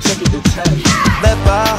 check, check it, detach. Left my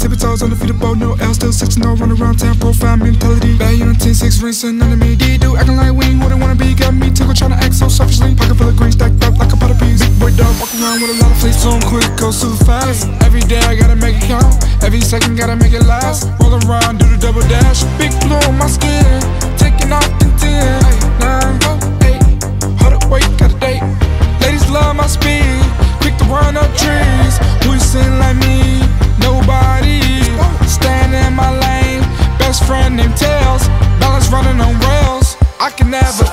tippy toes on the feet of bow, no L still 6 no run around town, profile mentality. Bad on 10 6 ring, sitting under me. D do acting like we ain't who they wanna be. Got me tickle trying to act so selfishly. Pocket full of green stacked up like a pot of peas. Big boy dog walking around with a lot of so I'm quick, go super fast. Every day I gotta make it count, every second gotta make it last. Roll around, do the double dash. Big blue on my skin, taking off never